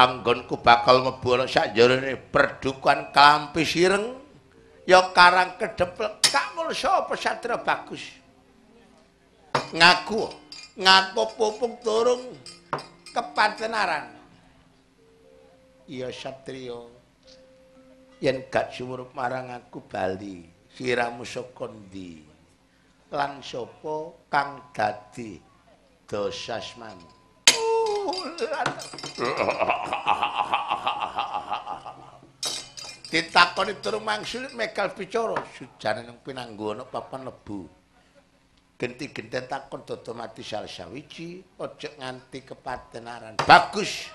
anggonku bakal mlebu sak jarene perdukan klampi sireng ya karang kedepel kak mul sapa satria bagus. Ngaku ngaku pupuk turung kepatenaran. Iya satria. Yen gak sumurup marang aku bali, siramu saka ndi? Lan sapa kang dadi Ditakoni turung mangsul mekal bicara sujane nang pinanggono papan lebu. Genti-genten takon dodo mati sal sawiji aja nganti kepatenaran. Bagus.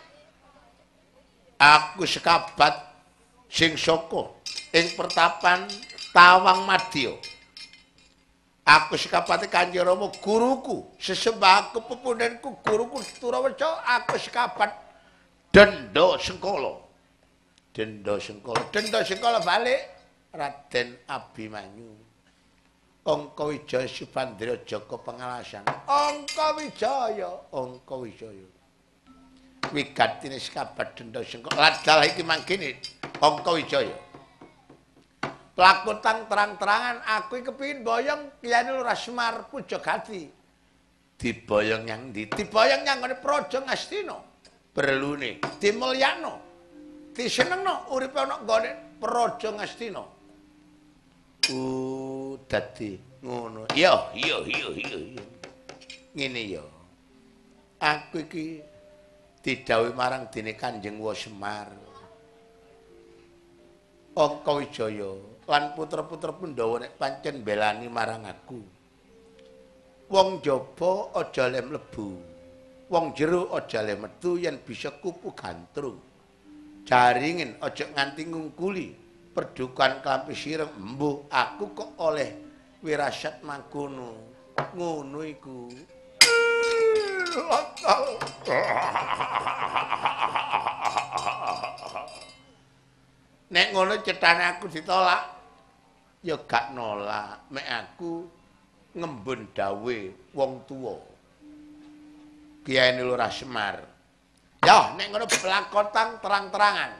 Aku sekabat sing saka ing pertapan Tawang Madya. Aku sekapate Kanjeng Rama guruku, sesembahaku pepundenku guruku Turaweca, aku sekapat Denda Sengkala. Denda Sengkala, Denda Sengkala balik Raden Abimanyu. Angka Wijaya Subandra Joko Pengalasan. Angka Wijaya, Angka Wijaya. Wigatine sekabat Denda Sengkala. Ladalah iki mangkene Angka Wijaya. Lakutang terang-terangan aku kepingin boyong kiyane Lurah Semar Pujogati. Diboyong yang ndi? Diboyong yang ngene Praja Ngastina. Perlune dimulyano. Disenengno uripe ana nggone Praja Ngastina. Uh, dadi ngono. Iya, iya, iya, iya. Ngene ya. Aku iki didhawuhi marang dene Kanjeng Wa Semar. Angka Wijaya. Lan putra-putra Pandhawa nek pancen belani marang aku. Wong jaba aja le mlebu. Wong jero aja le metu yen bisa kupu gantrung. Jaringin aja nganti ngungkuli perdukan klampi sireng embuh aku kok oleh wirasat mangkono. Ngono iku. Nek ngono cetane aku ditolak, ya gak nolak. Mek aku ngembun dawe wong tuwa. Kiai Lurah Semar. Ya nek ngono pelakotang terang-terangan.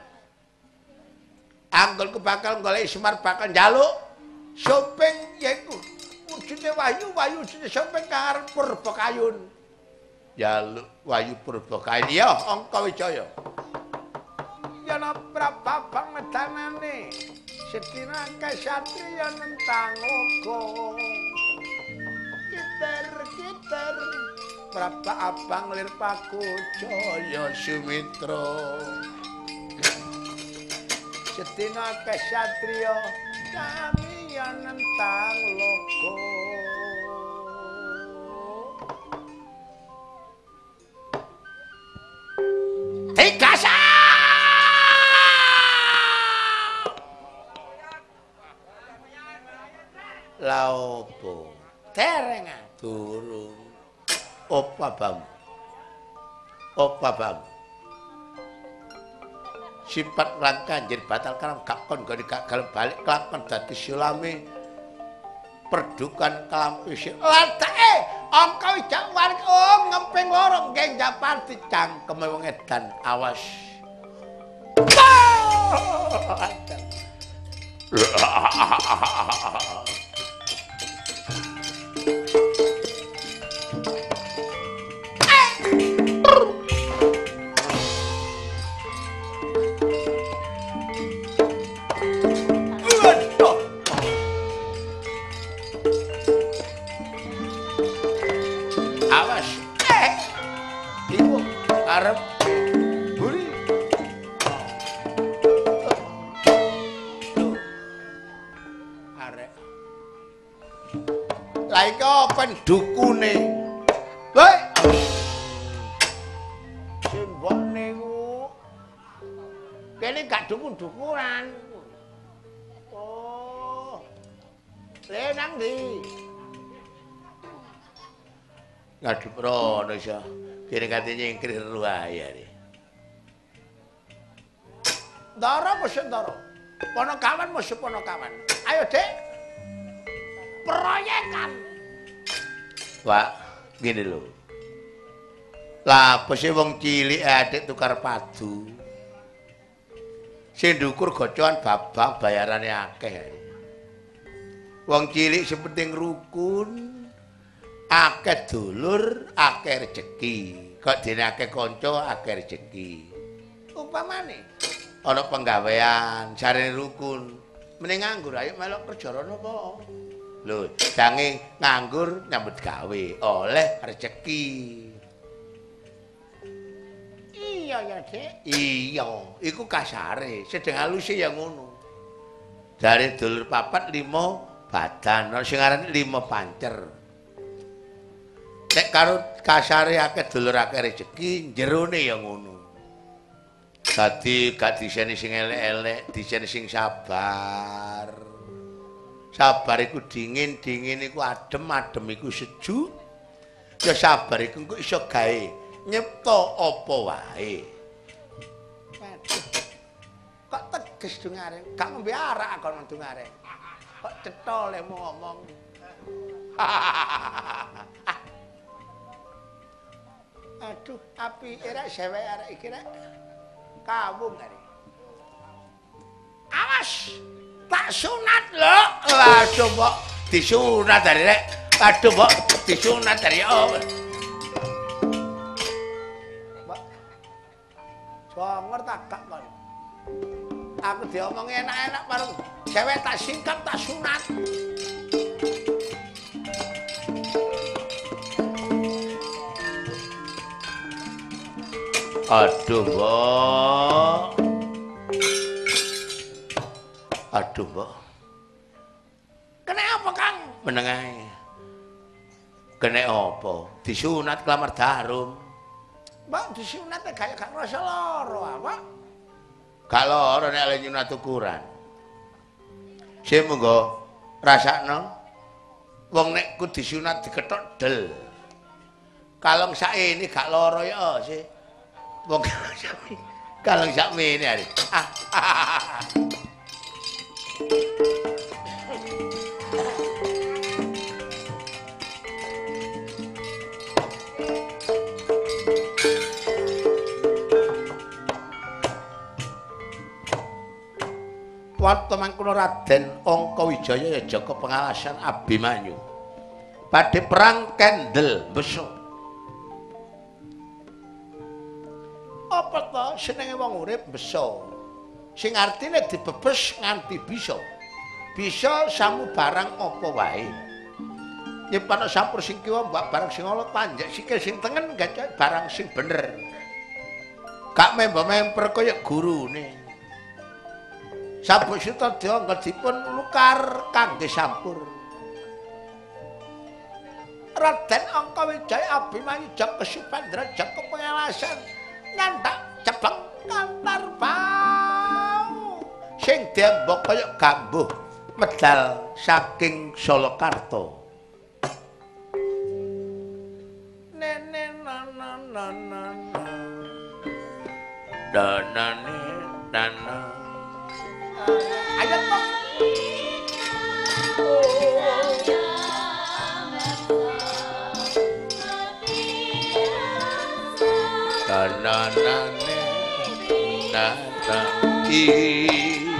Anggolku bakal golek Semar bakal njaluk sopeng yaiku wujude wayu wayu wujude sopeng karo purba kayun njaluk wayu purba kayun ya angka wijaya yana prababang medanane Setina kesatria nentang logo Kiter, kiter Berapa abang lir paku Joyo Sumitro. Setina kesatria Kami yang nentang logo Tiga La opo? Dereng durung. Opa bang. Opa bang. Sifat lan kanjir batal karam gak kon gak gagal balik kelakon dadi sulame perdukan kelampi sir. Latake angka wijak warik oh ngemping loro nggih japati cangkeme wong edan awas. Awas. Kate nyingkir ruaya iki. Ndara apa sing ndara? Pono kawan mesti pono kawan. Ayo, Dik. Proyekan. Wak. ngene lho. Lah apa sih wong cilik adik tukar padu? Sing ndukur gocoan babang bayarane akeh. Wong cilik sing penting rukun, akeh dulur, akeh rejeki. Kok dene kanca, akeh rejeki. Upamane ana penggawean, jarene rukun, mending nganggur ayo melok kerja rono kok. Lho, jange nganggur nyambut gawe, oleh rejeki. Iya ya, Dik. Iya, iku kasare, sedeng haluse ya ngono. Dari dulur papat lima badan, ana sing aran lima pancer. Nek karo kasare akeh dulur akeh rejeki, jerone ya ngono. Dadi gak diseni sing elek-elek, diseni sing sabar. sabar iku dingin dingin iku adem adem iku sejuk. Ya sabar iku kok iso gawe. Nyipta apa wae? Kok teges dungare gak ngombe arak nang dungare kok cetha le ngomong aduh api era sewe arek iki rek kawung arek awas tak sunat lho. Waduh, Mbok, disunat dari rek. Waduh, Mbok, disunat dari oh. Mbok. Songer tak gak kon. Aku diomongi enak-enak baru cewek tak singkat tak sunat. Aduh, Mbok. Aduh, Mbok. Kenapa, Kang? Menengae. Kene apa? Disunat klamar darum. Mbak, disunat kaya gak rasa loro, apa? Gak loro nek ale nyunat ukuran. Sing monggo rasakno. Wong nek ku disunat diketok del. Kalong sak ini gak loro ya sih. Wong kalong sak hari. Ah, Waktu mangkono Raden Angka Wijaya ya Joko pengawasan Abimanyu. Badhe perang kendel besok. Apa to senenge wong urip besok? Sing artine dibebes nganti bisa. Bisa samu barang apa wae. Nyepana sampur sing kiwa mbak barang sing ala tanjak sikil sing tengen gak barang sing bener. Gak member-member kaya gurune. Sampur sita dipun lukar kangge sampur. Raden Angka Wijaya Abimanyu Jak Kesupandra Jak Kepengalasan nyandak cepeng kantar bau sing diembok kaya gambuh medal saking Solokarta. Nene nana nana nana nana Ayo kok. Dananane nanti Angka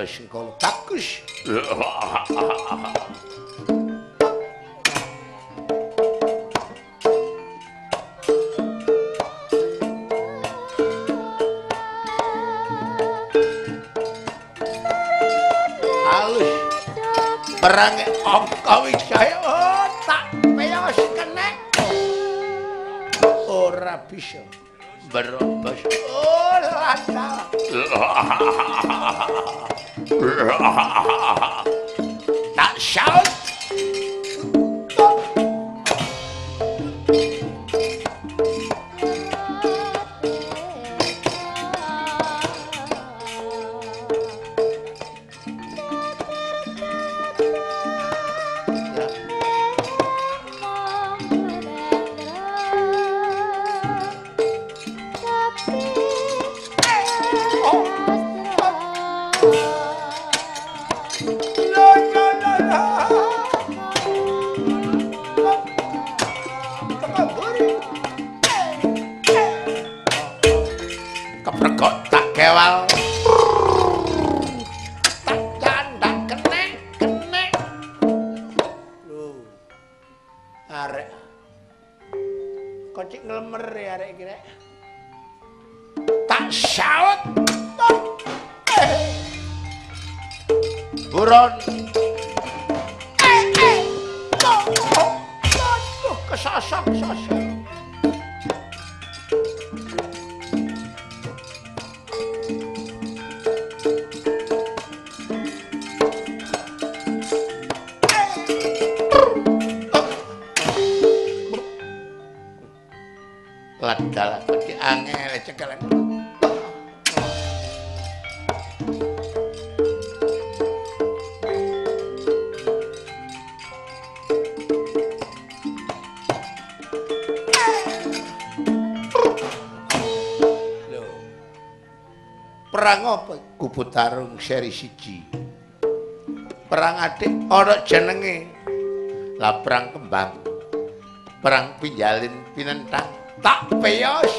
denda sengkala bagus. perang ngelmer ya rek kira. Tak syaut. Buron. Eh, eh. Tuh, tuh, kesasak, kesasak. Tarung seri siji. Perang adik ana jenenge? Lah perang kembang. Perang pinjalin pinentang. Tak peyos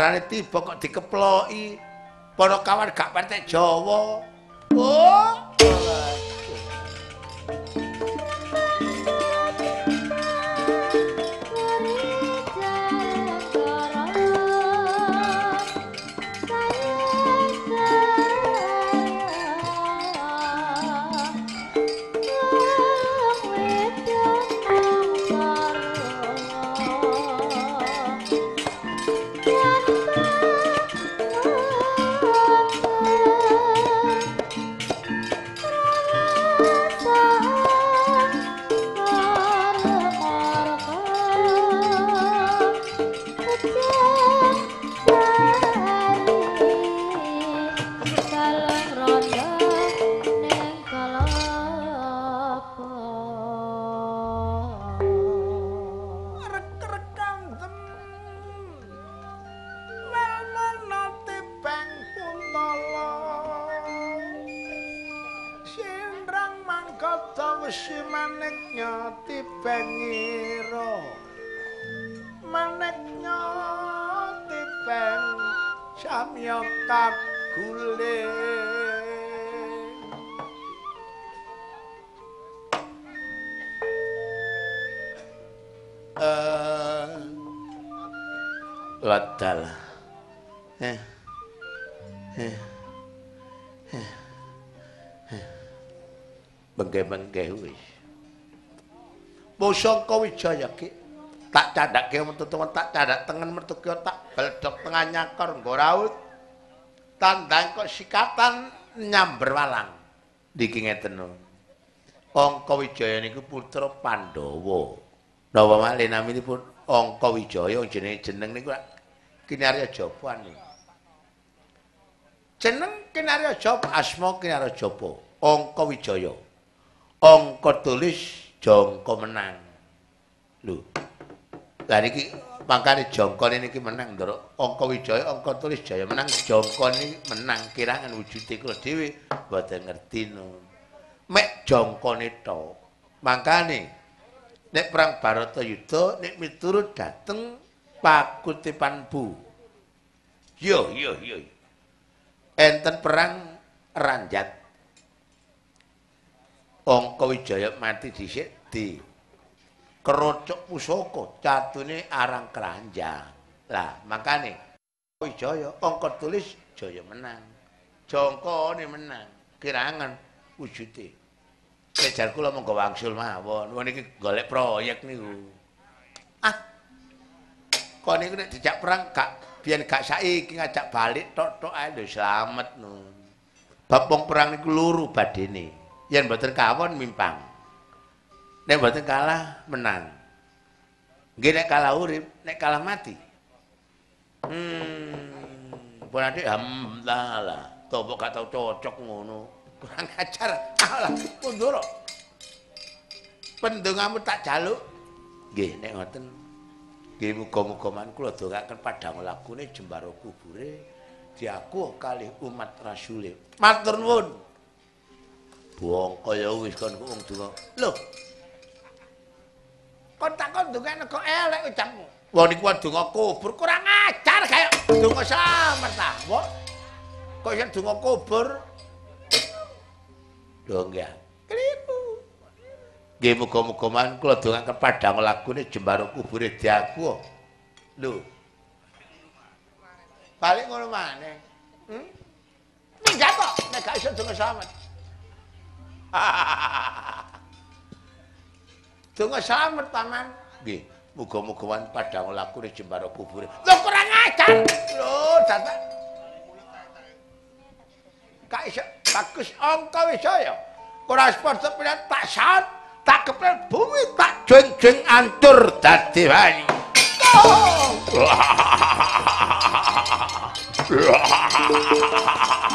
darane tiba kok dikeploki para kawan gak partai Jawa. Kata wesi maneknya tipengira maneknya tipeng samya kagule. Eh ladal eh eh eh bengke-bengke wis. Pusaka Wijaya ki tak cadake metu tak cadak tengen metu tak beldok tengah nyakor nggo raut. Tandang kok sikatan nyamber walang. Niki ngeten. Angka Wijaya niku putra Pandhawa. Napa malih naminipun Angka Wijaya jenenge jeneng niku Kinarya Japa niku. Jeneng Kinarya Japa asma Kinarya Japa. Angka Wijaya. Angka tulis jangka menang. Lho. Lah niki mangkane jangka niki menang, Ndoro. Angka wijaya, angka tulis jaya menang, jangka niki menang. Kirangan wujude kula dhewe mboten ngerti no. Mek jangkane to. Mangkane nek perang Baratayuda nek miturut dateng Pakutipan Bu. Yo yo yo. Enten perang Ranjat. Angka Wijaya mati dhisik di kerocok pusaka catune arang keranjang. Lah, makane Wijaya angka tulis Jaya menang. Jangkane menang. Kirangan wujude. Kejar kula monggo wangsul mawon. Wong iki golek proyek niku. Ah. Kok niku nek dijak perang gak biyen gak saiki ngajak balik tok-tok ae lho slamet nun. Bab perang niku luru badene. Yen mboten kawon mimpang. Nek mboten kalah menang. Nggih nek kalah urip, nek kalah mati. Hmm, pun adik hamdalah. Topo gak tau cocok ngono. Kurang ajar. Alah, pundoro. Pendungamu tak jaluk. Nggih, nek ngoten. Nggih muga-muga man kula dongaaken padhang lagune jembaro kubure diaku kali umat rasule. Matur nuwun. Wong kaya wis kon wong donga. Lho. Kon takon donga kok elek ucapmu. Wong niku donga kubur kurang ajar kaya donga slamet ta. Wong kok yen donga kubur. Dong ya. Klipu. Nggih muga-muga man kula donga kepadang lagune jembaro kubure diaku. Lho. Balik ngono maneh. Hm? Minggat kok nek gak iso donga slamet. Donga slamet paman. Nggih, muga-muga wan padhang laku ning jembaro kubur. Lho kurang ajar. Lho, dadak. Kak iso bagus angka wis ya. Ora sport pilat tak saat tak kepel bumi tak jeng-jeng ancur dadi wani. Oh.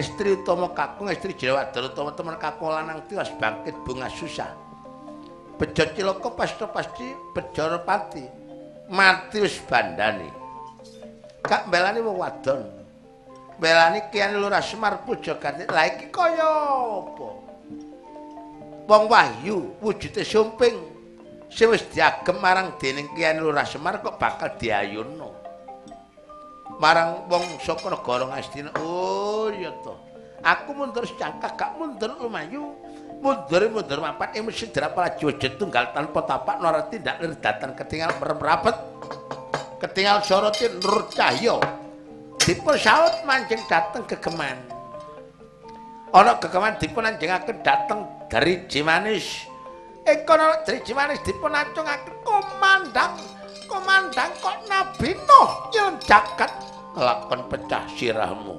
estri utama kakung estri Jawadara utama temen kakung lanang tiwas bangkit bunga susah. Bejo cilaka pasti pasti bejo pati. Mati wis bandane. Kak belani wong wadon. Belani kian lurah Semar Pujogati. Lah iki kaya apa? Wong Wahyu wujude sumping sing wis diagem marang dening kian lurah Semar kok bakal diayunno. Marang wong saka negara Ngastina. Oh iya to. Aku mundur secangkah gak mundur lumayu. Mundur mundur mapat ing mesin drapal jojet tunggal tanpa tapak nora tindak lir datan ketinggal merem rapet. Ketinggal soroti nur cahyo. Dipun saut mancing dateng kegeman. Ana kegeman dipun anjengaken dateng dari Jimanis. Ekono dari Jimanis dipun acungaken komandang komandang kok Nabi Nuh nyelem jagat lakon pecah sirahmu.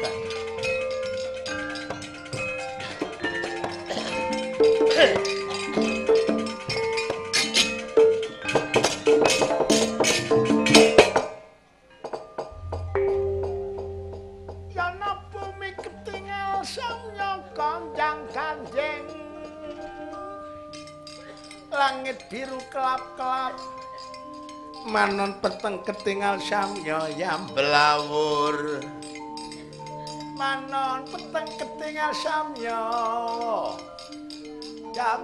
ketingal samya yang belawur manon peteng ketingal samya yang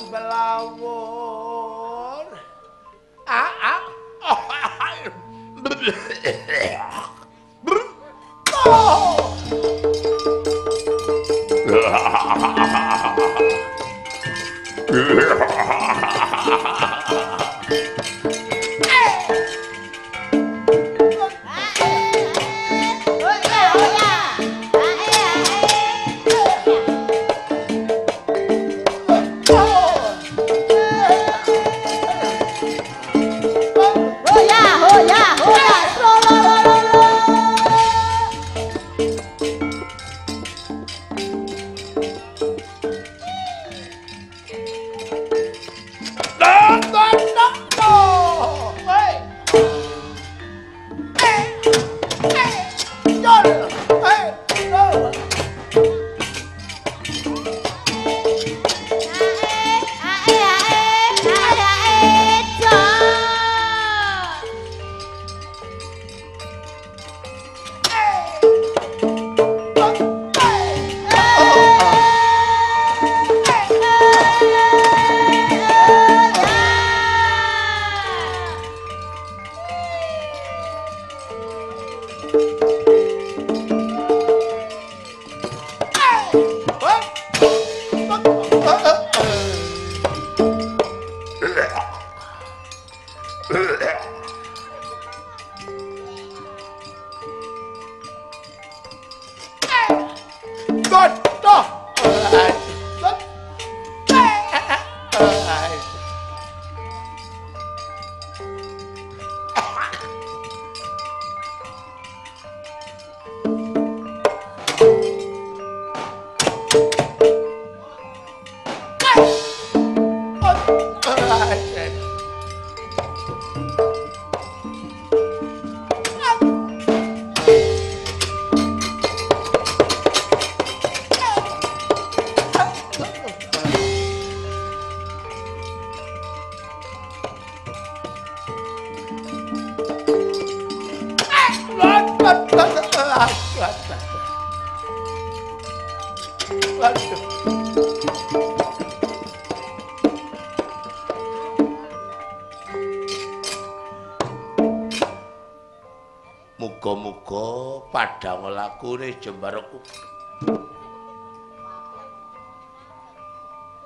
jembarku.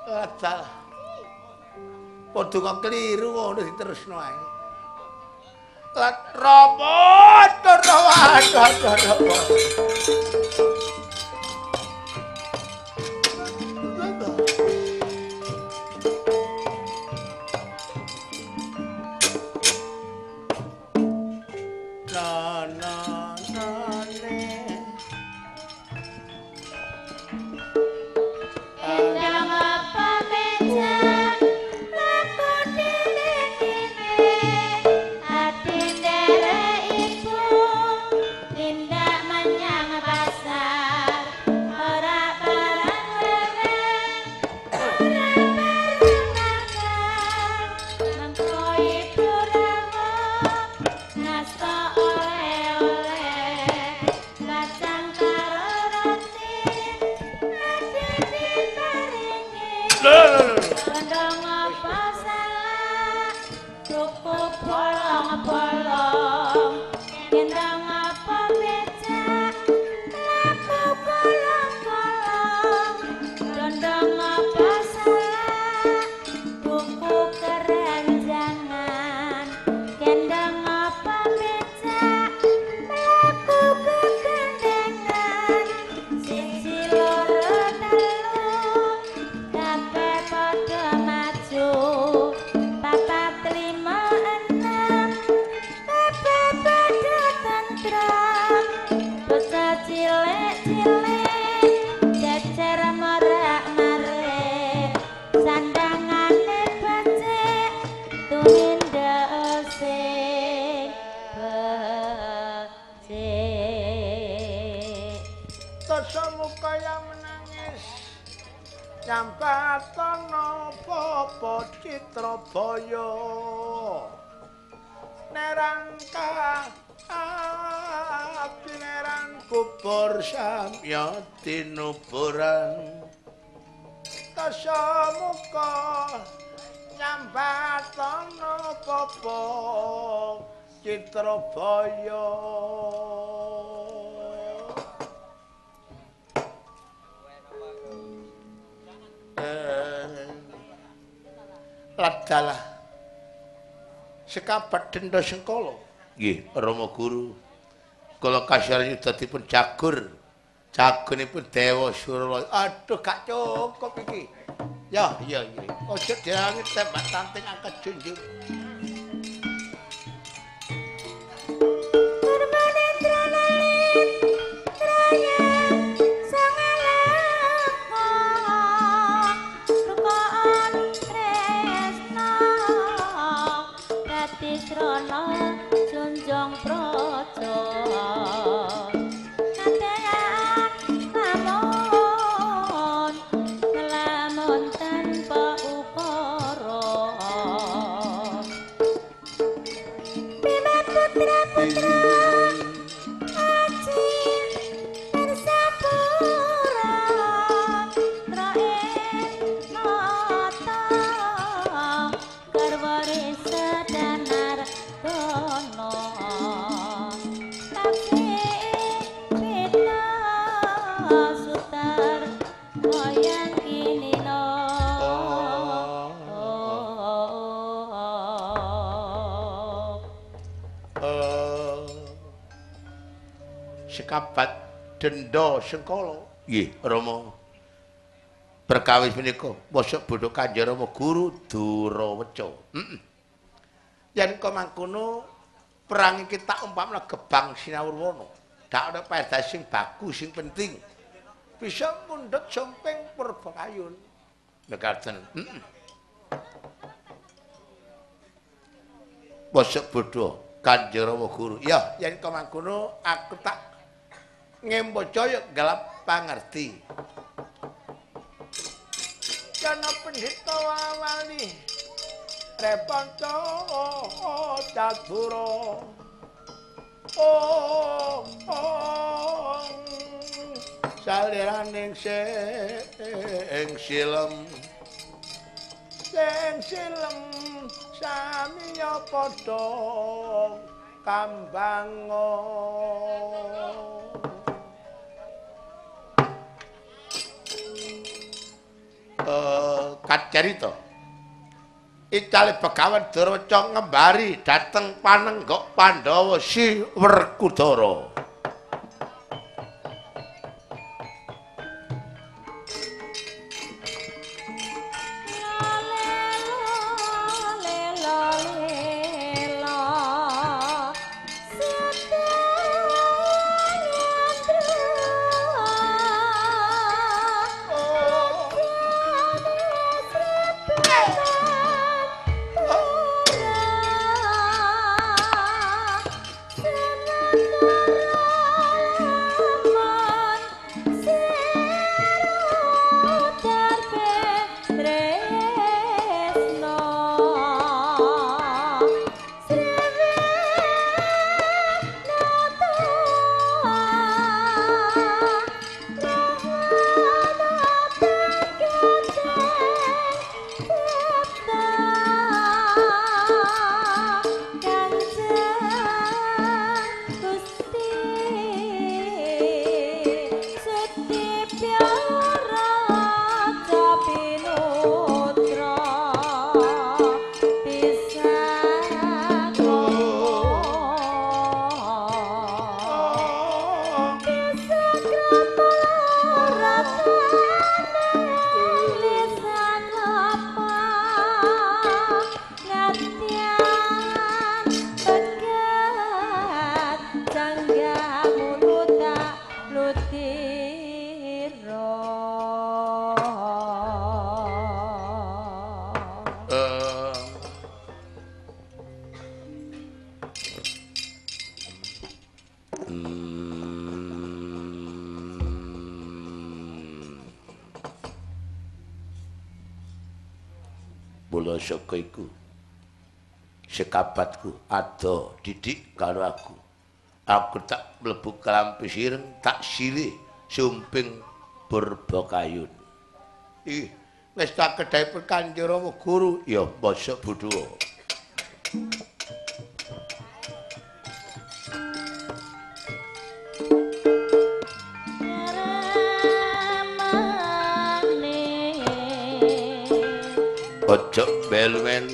Atal. Padha kok kliru ngono diterusno ae. Lan Rama, Rama, Rama. Sekabat denda sengkala. Nggih rama guru. Kula kasyar yudhatipun jagur. Jagunipun dewa surala. Aduh gak cukup iki. Ya iya iya ojo dirangit tembak tanting angkat junjung 好。Denda sengkala. Nggih. Rama perkawis menika mosok bodho kanjeng rama guru duraweca heeh yen kok mangkono perang iki tak umpamane gebang sinawurwana dak ana paedah sing bagus sing penting. Bisa mundhut jompeng purbakayun. Mekaten heeh mosok bodho kanjeng rama guru. Ya yen kok mangkono aku tak ngembocaya gelap pangerti. Jana pendhita wali repanca cadura oh oh saliraning sing silem. Sing silem sami padha kambangon kacarita icale begawan durwaca ngembari dateng panenggok pandhawa si werkudara saka iku sekabatku ado didik karo aku. Aku tak mlebu kelampi sireng tak silih sumping purba kayun ih wis tak kedai perkanjara guru. Ya basa budhuwa ojo belwen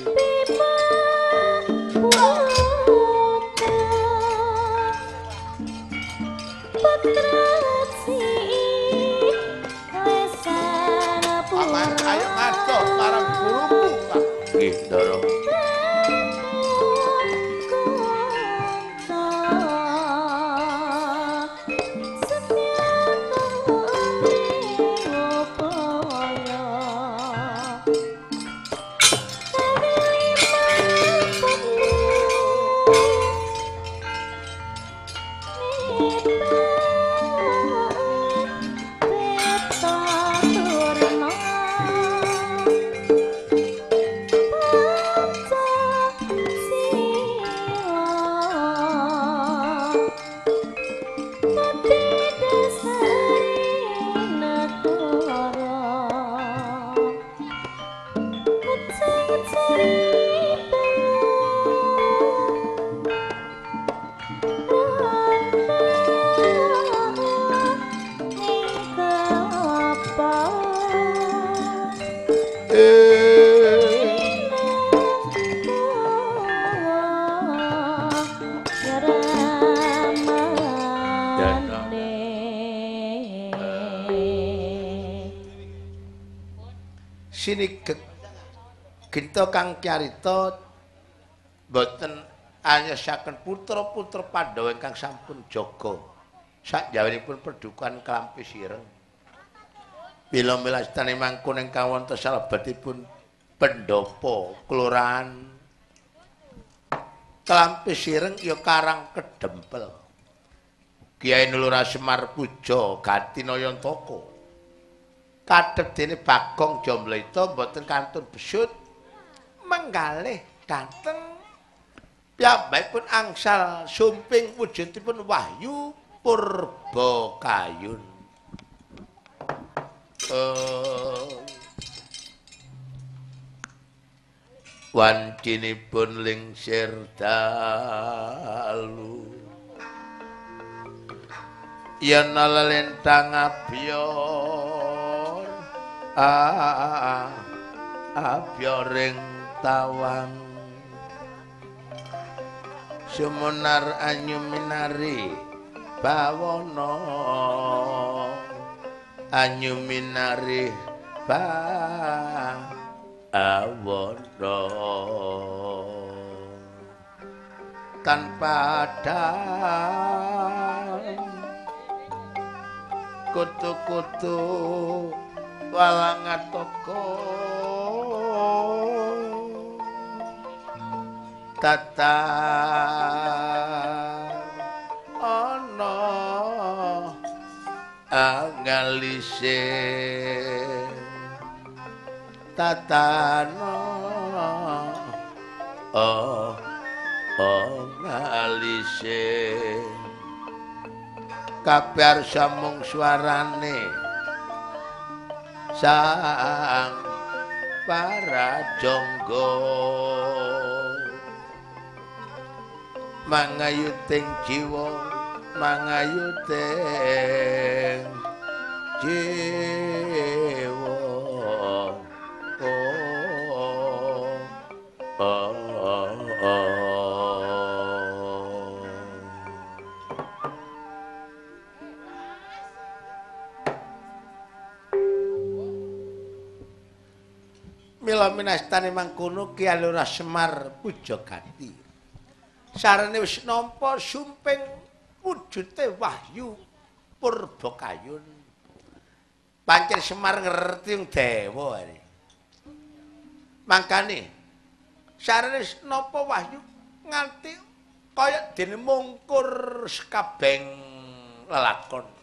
Ayo ngaco marang guruku. Nggih, Ndara. Kita kang carita boten anyesaken putra-putra Pandhawa ingkang sampun jaga sakjawanipun perdukan kelampi sireng. Bila milastane mangkon ing kawonten salebetipun pendopo kelurahan kelampi sireng ya karang kedempel. Kiai Nulura Semar Puja Gatinayantaka. Kadhep dene Bagong Jomleta boten kantun besut menggalih dateng piyambakipun angsal sumping wujudipun wahyu purba kayun uh, wancinipun lingsir dalu yen lalentang abyor ah, ah. Abyoring tawang. Sumunar anyuminari bawana anyuminari ba awono tanpa dan kutu-kutu walangan toko. Tata. Ana angalise tatana oh angalise kabar samung suarane sang para jonggo. Mangayuting jiwa mangayuting jiwa minastane mangkono Ki Alura Semar Pujagati. sarane wis nampa sumping wujute wahyu purba kayun pancen semar ngerti wong dewa mangkane sarane wis nampa wahyu nganti kaya dene mungkur sekabeng lelakon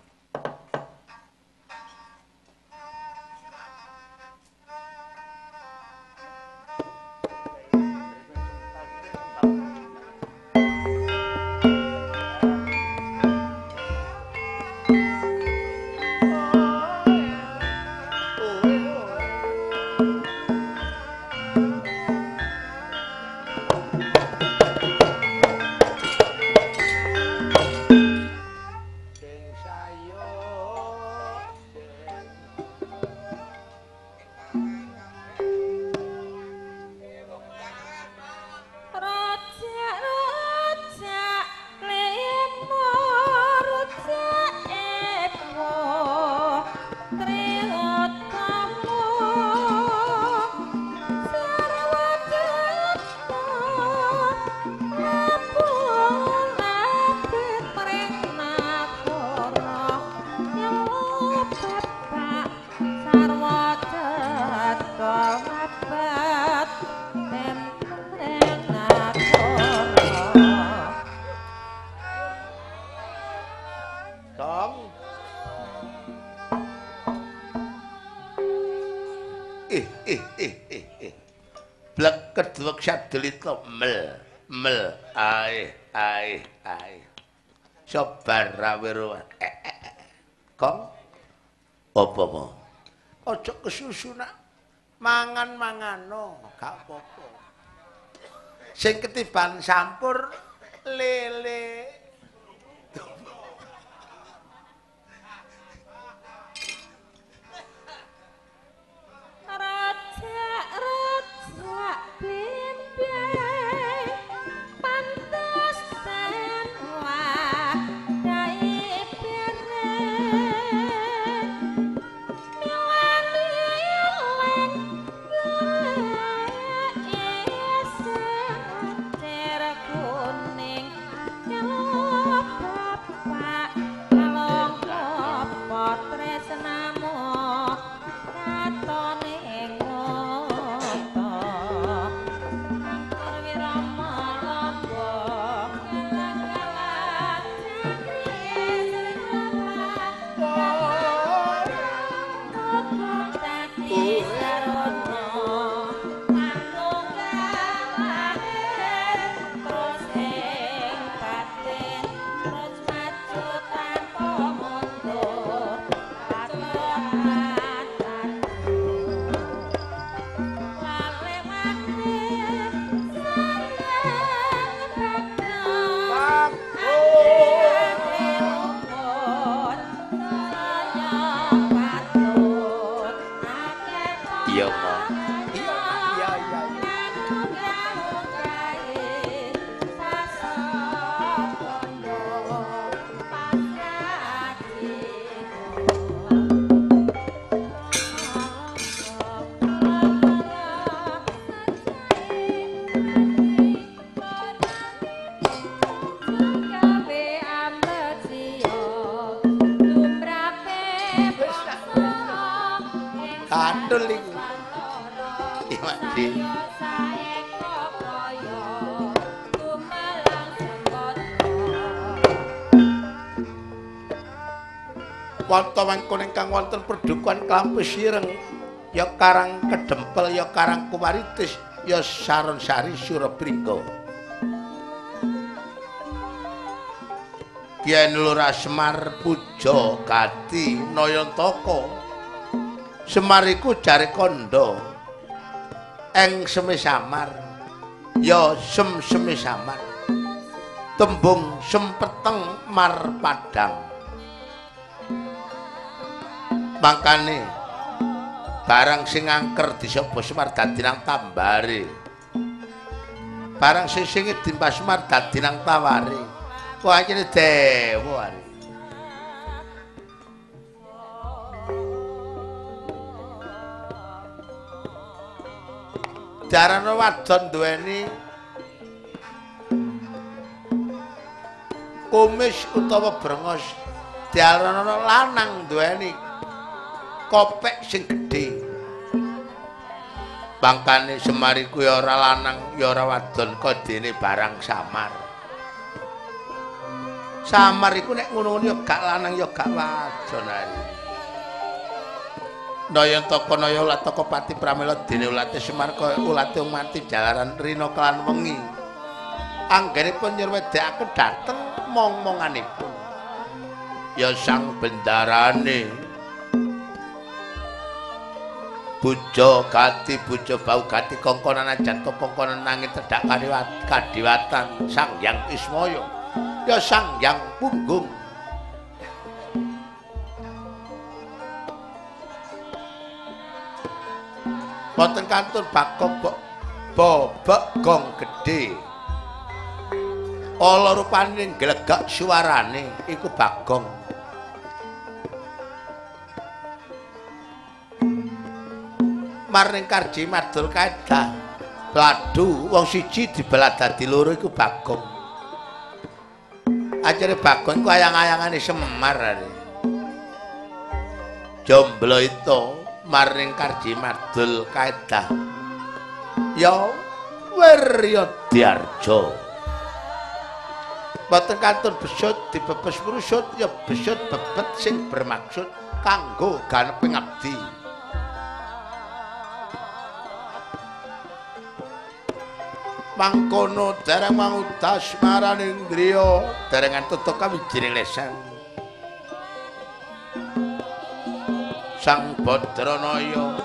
sadelita mel mel ae ae ae. Sabar rawiro kong? Apa mo aja kesusu nak mangan mangano gak apa-apa. Sing ketiban sampur lele Wonten mangkon ingkang wonten perdukuhan Klampus Ireng ya Karang Kedempel ya Karang Kumaritis ya Saron Sari Surabringga. Yen Lurah Semar Puja Gati Nayantaka. Semar iku jare kandha eng semisamar ya sem-semi samar. Tembung sempeteng mar padang. Mangkane barang sing angker disapa Semar dadi nang tambare. Barang sing sing dimpas Semar dadi nang taware. Wah iki dewa ari. Darana wadon duweni kumis utawa brengos diarana lanang duweni kopek sing gedhe bangkane semari kuwi ora lanang ya ora wadon kodene barang samar samar iku nek ngono-ngono ya gak lanang ya gak wadon ae. Nayantaka naya ulataka pati pramila dene ulate Semar kaya ulate mati jalaran rina kelan wengi. Anggenipun nyerwedekaken dhateng mong-monganipun. Ya sang bendarane. Bujo gati bujo bau gati kongkonan ajan to kongkonan nangin tedak kadiwatan sang yang ismoyo. ya sang yang punggung Boten kantun bakok bobok gong gedhe. Ala rupane glegak suarane iku bagong. Marning karji madul kaedah. Ladu wong siji dibelah dadi loro iku bagong. ajare Bagong ku ayang-ayangane Semar are. Jomblo itu maring Karji Madul kaedah. Ya Wirya Diarjo. Boten kantun besut dibebes merusut ya besut bebet sing bermaksud kanggo ganeping abdi. Mangkono dereng mangudas maraning griya. Derengan tutuk kawijining lesan sang badranaya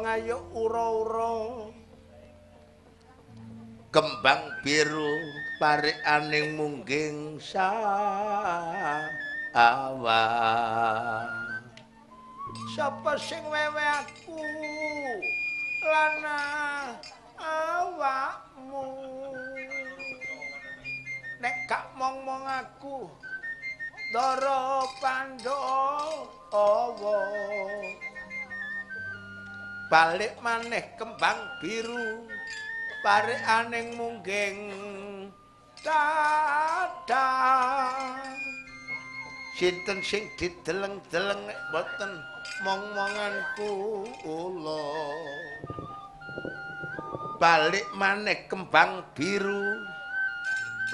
bakong ayo ura-ura. Kembang biru parik aning mungging sa sapa sing wewe aku? Lana awakmu. Nek gak mong-mong aku Dara Pandhawa balik maneh kembang biru pare aning mungging dadah sinten sing dideleng-deleng boten mong-monganku ula? Balik maneh kembang biru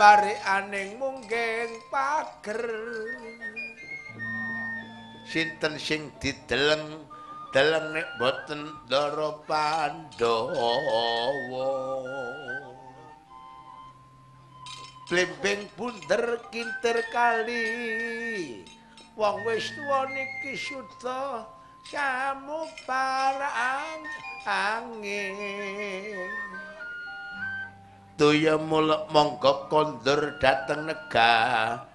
pare aning mungging pager. Sinten sing dideleng deleng nek boten ndara pandhawa blimbing bunder kintir kali. Wong wis tuwa niki suda samu parang angin. Tuya mulek monggo kondur dateng negarane.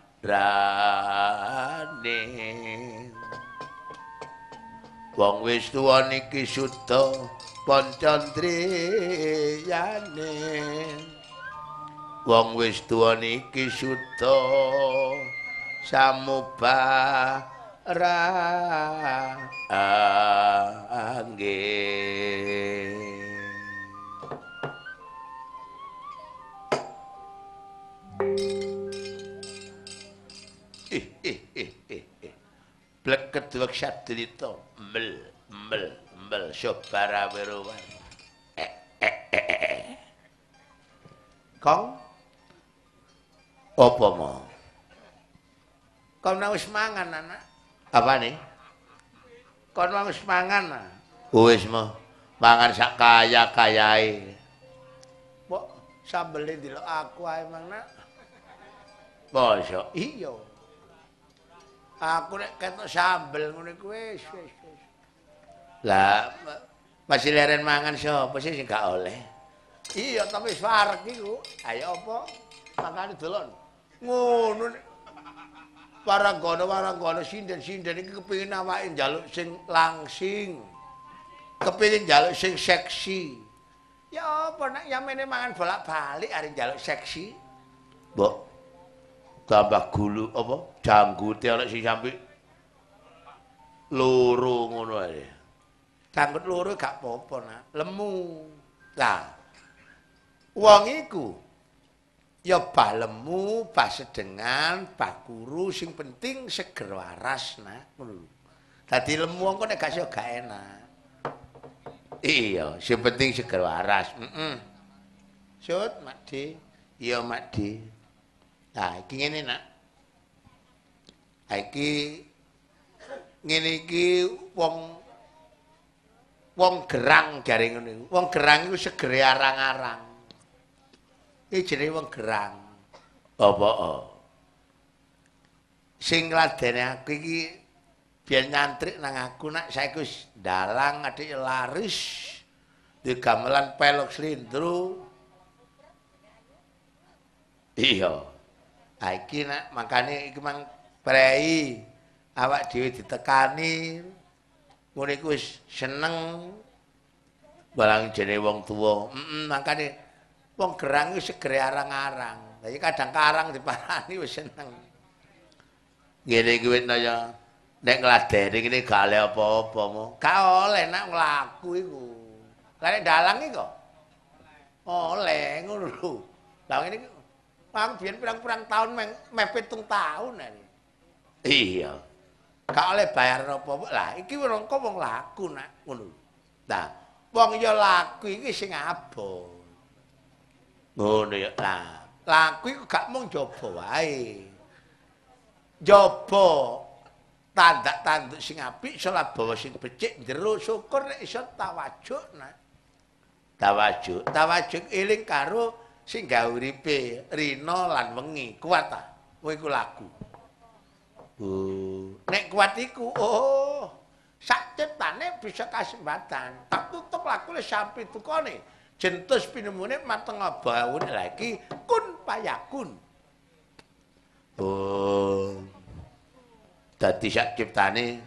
Wong wis tuwa niki suda pancandriyane. Wong wis tuwa niki suda samubara anggih. Eh, eh, eh, eh, eh. Blek mel mel mel sobara weruwan. Eh, eh, eh, eh. Kong apa mau? Kau nang wis mangan anak? Apa nih? Nang wis mangan? Wis mau mangan sak kaya kayae. Mbok sambele ndelok aku ae mang nak. Masa iya. Aku nek ketok sambel ngene kuwi wis wis. Lah masih leren mangan sapa sih sing gak oleh? Iya, tapi wareg iku. Ayo apa? Makane dolon. Ngono nek Paranggono-paranggono sinden-sinden iki kepengin awake njaluk sing langsing. Kepengin njaluk sing seksi. Ya apa nek yamene mangan bolak-balik arep njaluk seksi? Mbok tambah gulu apa janggute ana sing sampe loro ngono ae. Janggut loro gak apa-apa nak, lemu. Lah. Wong iku ya bah lemu, bah sedengan, bah kuru sing penting seger waras nak ngono. Dadi lemu engko nek gak gak enak. Iya, sing penting seger waras. Heeh. Mm. Sut, Mak Di. Iya, Mak Di. Nah, iki ngene nak. Ha iki ngene iki wong wong gerang jare ngene. Wong gerang iku segere arang-arang. Iki jenenge wong gerang. Apa? Sing ngladene aku iki biyen nyantrik nang aku nak saiki wis dalang adik laris di gamelan pelok slindro. Iya. Ha iki nak makane iki mang prei awak dhewe ditekani. Ngene iku wis seneng balang jene wong tuwa. Heeh, makane wong gerang iki segere arang-arang. Dadi kadang karang diparani wis seneng. Ngene iki wis naya nek ngladeni ngene gak oleh apa-apa mo. Gak oleh nak nglaku iku. Lah nek dalang iki kok oleh ngono lho. Lah ngene iki Mang biyen pirang-pirang tahun meh pitung tahun ini. Iya. Gak oleh bayar apa-apa. Lah iki rongko wong laku nak ngono. Nah, wong ya laku iki sing abot. Ngono ya. Lah, laku iku gak mung jaba wae. Jaba tandak-tanduk sing apik iso bawa sing becik jero syukur nek iso tawajuk nak. Tawajuk, tawajuk eling karo sing gawe uripe rina lan wengi kuat ta kowe iku lagu oh nek kuat iku oh sak cetane bisa kasembatan tak tutup lakune sampai tukone. Jentus pinemune mateng baune lagi kun payakun. Oh dadi sak ciptane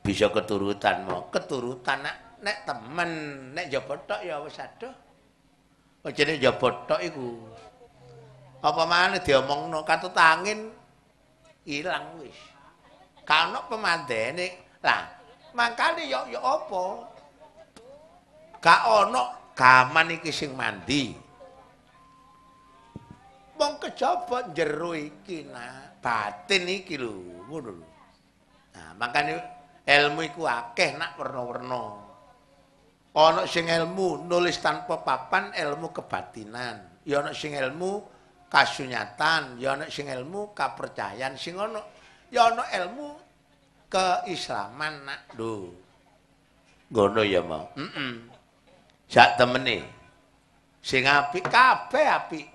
bisa keturutan mau keturutan nek nek temen nek njaba tok ya wis adoh. Aja nek njaba tok iku? Apa maneh diomongno? Katut angin ilang wis. Kana pemandene lah mangkane yo yo apa gak ana gaman iki sing mandi. Wong kejaba jero iki nak batin iki lho ngono lho. Nah mangkane ilmu iku akeh nak werna-werna. Ana sing ilmu nulis tanpa papan ilmu kebatinan. Ya ana sing ilmu kasunyatan ya ana sing ilmu kapercayan sing ana ya ana ilmu keislaman nak lho. Ngono ya mau. Heeh. Mm -mm. Sak temene. Sing apik kabeh apik.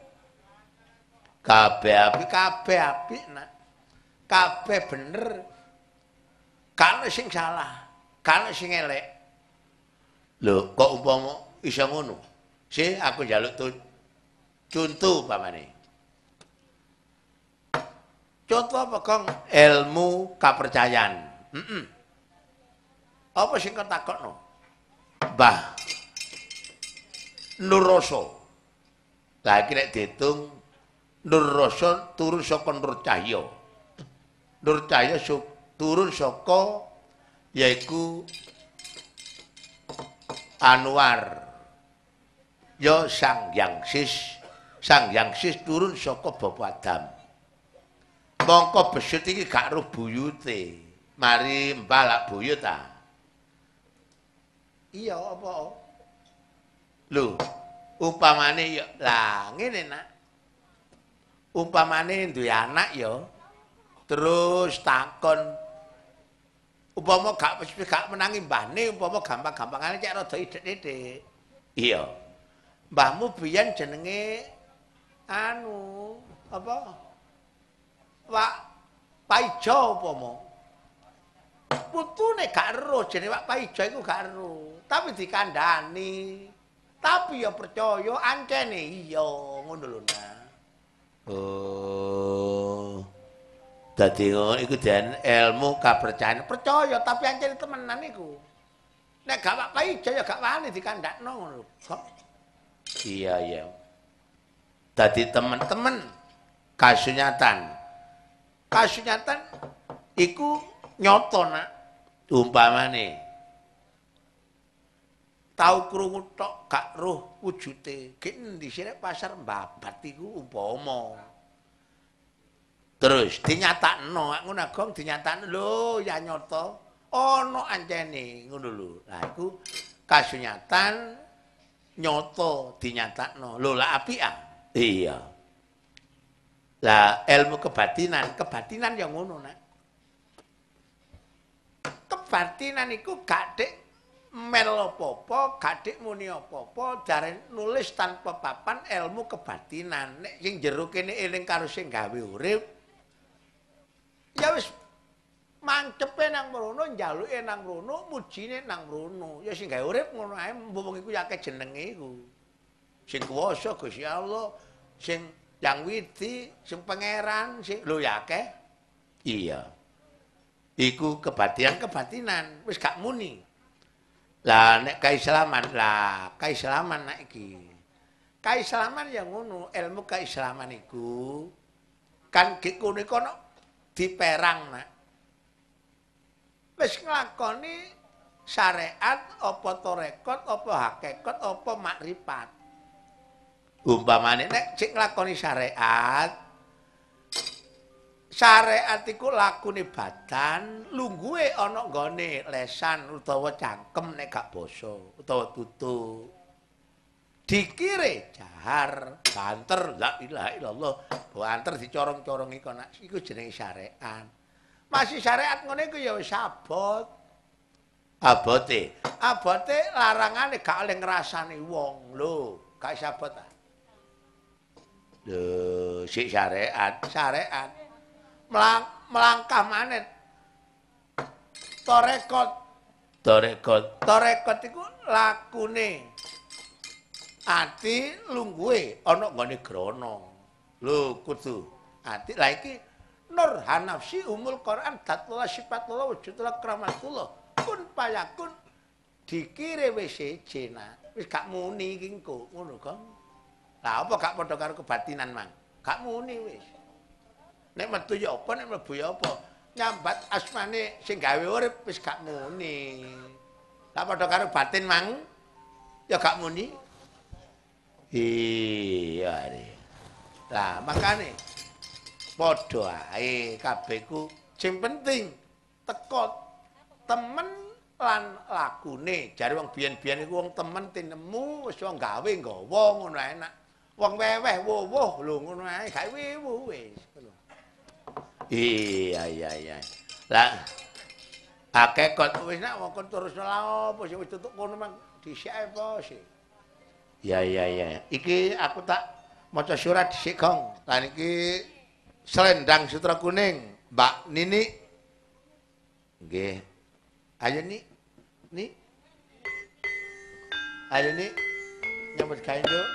Kabeh apik, kabeh apik nak. Kabeh bener. Kan sing salah, kan sing elek. Lho, kok umpama iso ngono? Si aku njaluk contoh pamane. Contoh apa kong ilmu kepercayaan. Mm -mm. Apa sing kau takut no? Bah, Nuroso. Lagi nek dihitung Nuroso turun saka Nur Cahya. Nur Cahya turun saka yaiku Anwar. Yo Sang Yangsis, Sang Yangsis turun saka Bapak Adam. Mongko besut iki gak roh buyute. Mari mbalak buyut ta iya apa? Lho upamane ya lah ngene nak. Upamane duwe anak ya terus takon upama gak wis gak menangi mbahne upama gampang-gampangane cek rada idek-idek. Iya. Mbahmu biyen jenenge anu apa Pak Paijo upama. Putune gak ero jenenge Pak Paijo iku gak ero, tapi dikandani. Tapi ya percaya ancene iya ngono lho nah. Oh. Dadi iku den ilmu kapercayaan. Percaya tapi ancene temenan iku. Nek gak Pak Paijo ya gak wani dikandakno ngono lho. Iya iya. Dadi teman-teman kasunyatan. Kasunyatan iku nyoto nak. Umpamane. Tau krungu tok gak roh wujute. Endi sire pasar babat iku umpama. Terus dinyatakno ngono agong dinyatakno lho ya nyoto. Ana ancene ngono lho. La iku kasunyatan nyoto dinyatakno lho la apik ah iya Lah ilmu kebatinan, kebatinan yang ngono nak. Kebatinan iku gak dik mel apa-apa, gak dik muni apa-apa, jare nulis tanpa papan ilmu kebatinan. Nek sing jero kene eling karo sing gawe urip. Ya wis mancepe nang mrono, njaluke nang mrono, mujine nang mrono. Ya sing gawe urip ngono ae, mbok iku ya jenenge iku. Sing kuwasa Gusti Allah, sing yang widi sing pangeran sing lho ya iya. Iku kebatian kebatinan wis gak muni. Lah nek kaislaman lah kaislaman nek iki. Kaislaman ya ngono ilmu kaislaman iku kan gek kono diperang nak. Wis nglakoni syariat apa torekot apa hakikat apa makrifat umpamane nek sing nglakoni syariat syariat iku lakune badan lungguhe ana nggone lesan utawa cangkem nek gak basa utawa tutu dikire jahar banter la ilaha illallah banter dicorong-corongi kok nak iku jenenge syariat. Masih syariat ngene iku ya wis abot. Abote abote larangane gak oleh ngrasani wong lho gak sabot ta Lho, sik syariat, syariat. Melang, melangkah manet. Torekot. Torekot. Torekot iku lakune ati lungguhe ana nggone grana. Lho kudu ati la iki nur hanafsi umul Quran datullah sifatullah wujudullah kramatullah kun payakun dikire wis jena wis gak muni iki engko ngono kok. Lah apa gak padha karo kebatinan mang? Gak muni wis. Nek metu ya apa nek mlebu ya apa? Nyambat asmane sing gawe urip wis gak muni. Lah padha karo batin mang ya gak muni. Iya re. Lah makane padha ae kabeh ku sing penting teko temen lan lakune. Jare wong biyen-biyen iku wong temen tinemu wis wong gawe nggawa ngono enak. Wong weweh wuwuh lho ngono ae gawe wewu wis. Iya iya iya. Lah akeh kok wis nek wong terus lha apa sing wis tutuk kono mang dhisik apa sih? Ya ya ya. Iki aku tak maca surat dhisik, Gong. Lah niki selendang sutra kuning, Mbak Nini. Nggih. Ayo ni. Ni. Ayo ni. Nyambut gawe, Nduk.